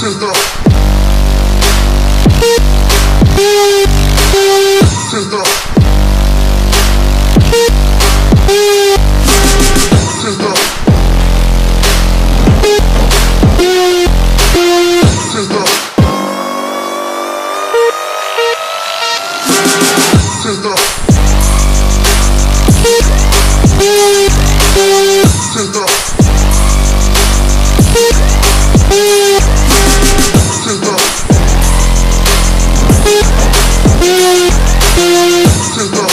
This is Sister.